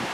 you